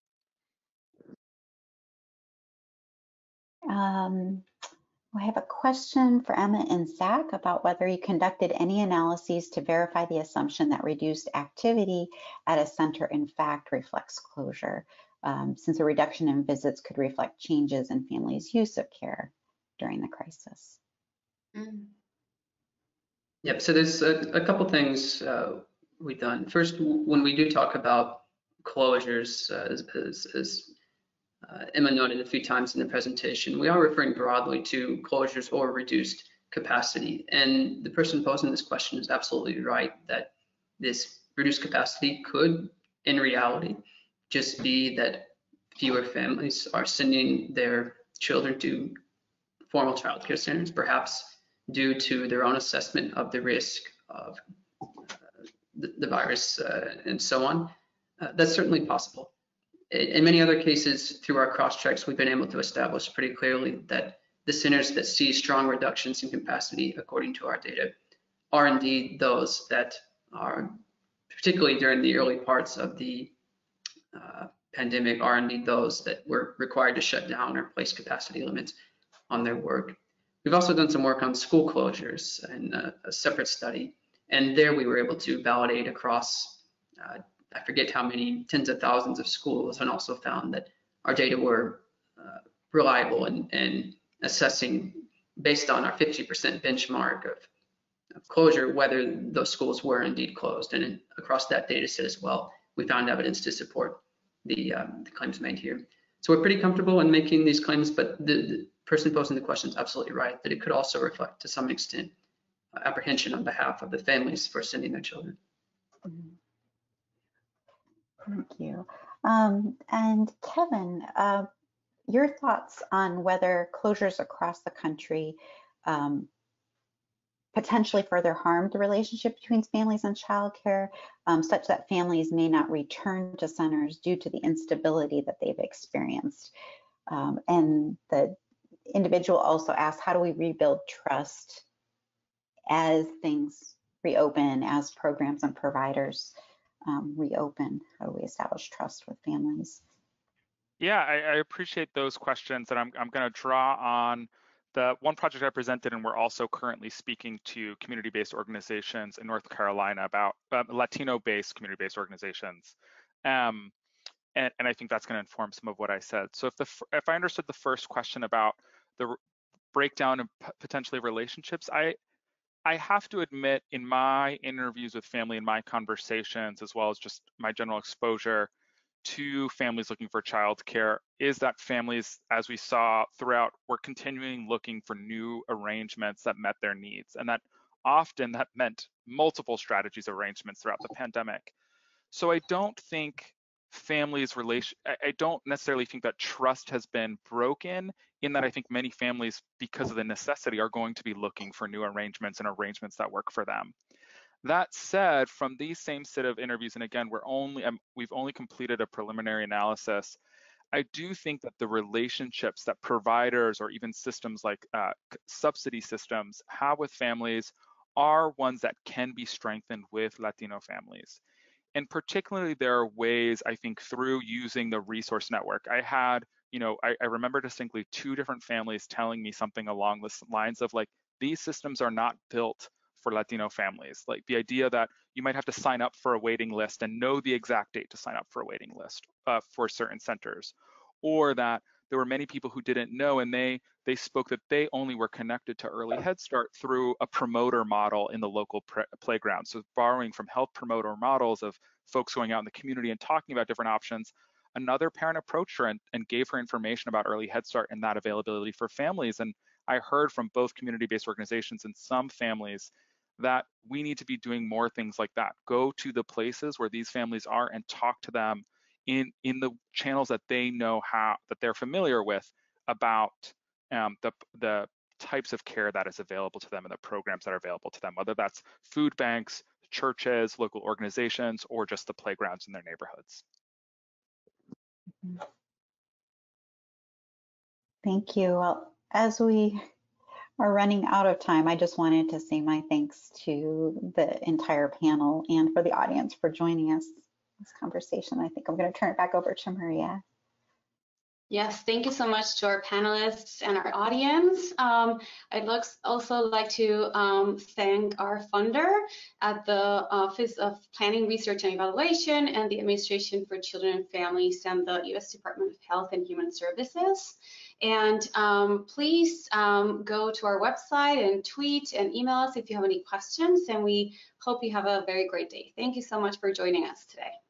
Um, I have a question for Emma and Zach about whether you conducted any analyses to verify the assumption that reduced activity at a center in fact reflects closure um, since a reduction in visits could reflect changes in families' use of care during the crisis. Mm. Yep, so there's a, a couple things uh, we've done. First, when we do talk about closures, uh, as, as, as uh, Emma noted a few times in the presentation, we are referring broadly to closures or reduced capacity. And the person posing this question is absolutely right that this reduced capacity could, in reality, just be that fewer families are sending their children to formal childcare centers, perhaps due to their own assessment of the risk of uh, the, the, virus uh, and so on. Uh, that's certainly possible. In, in many other cases, through our cross checks, we've been able to establish pretty clearly that the centers that see strong reductions in capacity, according to our data, are indeed those that are, particularly during the early parts of the uh, pandemic are indeed those that were required to shut down or place capacity limits on their work. We've also done some work on school closures in a, a separate study, and there we were able to validate across, uh, I forget how many tens of thousands of schools, and also found that our data were uh, reliable and, and assessing based on our 50% benchmark of, of, closure, whether those schools were indeed closed. And in, across that data set as well, we found evidence to support the, um, the claims made here. So we're pretty comfortable in making these claims, but the, the person posing the question is absolutely right that it could also reflect to some extent uh, apprehension on behalf of the families for sending their children. Thank you. Um, and Kevin, uh, your thoughts on whether closures across the country um, potentially further harm the relationship between families and childcare, um, such that families may not return to centers due to the instability that they've experienced. Um, and the individual also asked, how do we rebuild trust as things reopen, as programs and providers um, reopen? How do we establish trust with families? Yeah, I, I appreciate those questions, and I'm I'm going to draw on the one project I presented, and we're also currently speaking to community-based organizations in North Carolina about um, Latino-based community-based organizations. Um, and, and I think that's going to inform some of what I said. So if the if I understood the first question about the breakdown of potentially relationships, I I have to admit in my interviews with family and my conversations, as well as just my general exposure to families looking for childcare, is that families, as we saw throughout, were continuing looking for new arrangements that met their needs. And that often that meant multiple strategies arrangements throughout the pandemic. So I don't think families relation I, don't necessarily think that trust has been broken in that I think many families because of the necessity are going to be looking for new arrangements and arrangements that work for them. That said, from these same set of interviews, and again, we're only um, we've only completed a preliminary analysis. I do think that the relationships that providers or even systems like uh, subsidy systems have with families are ones that can be strengthened with Latino families and particularly there are ways i think through using the resource network i had you know I, I, remember distinctly two different families telling me something along the lines of like these systems are not built for latino families. Like the idea that you might have to sign up for a waiting list and know the exact date to sign up for a waiting list uh, for certain centers. Or that there were many people who didn't know and they they spoke that they only were connected to early head start through a promoter model in the local playground. So borrowing from health promoter models of folks going out in the community and talking about different options another parent approached her and, and gave her information about early head start and that availability for families. And i heard from both community-based organizations and some families that we need to be doing more things like that go to the places where these families are and talk to them in in the channels that they know how that they're familiar with about um, the the types of care that is available to them and the programs that are available to them, whether that's food banks, churches, local organizations, or just the playgrounds in their neighborhoods. Thank you. Well, as we are running out of time, I just wanted to say my thanks to the entire panel and for the audience for joining us this conversation. I think I'm going to turn it back over to Maria. Yes, thank you so much to our panelists and our audience. Um, I'd also like to um, thank our funder at the Office of Planning, Research and Evaluation and the Administration for Children and Families and the U.S. Department of Health and Human Services. And um, please um, go to our website and tweet and email us if you have any questions. And we hope you have a very great day. Thank you so much for joining us today.